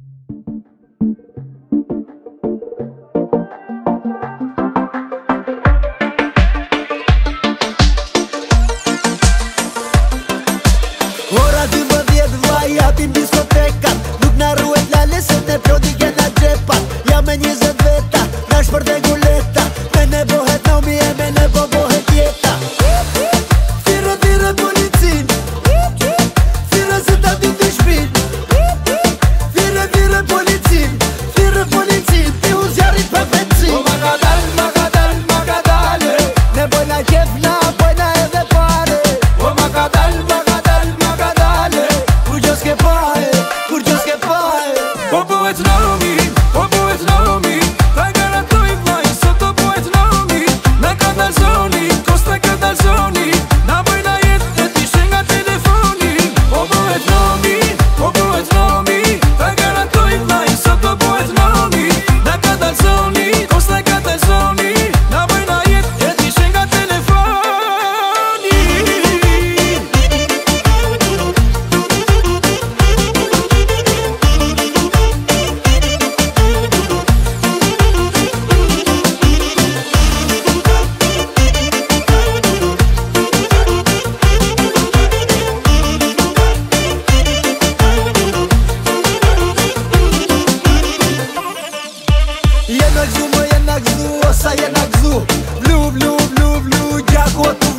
Ora Hora tim bë vjetë dva i atim diskotekat Nuk në rru e t'la leset në prodike në gjepat Jam e një zëtë veta, nash për de guleta Me ne bohet nomi e me ne bo bohet jeta Yenakzu mı yenakzu, osa yenakzu Blue blue blue blue, jack otu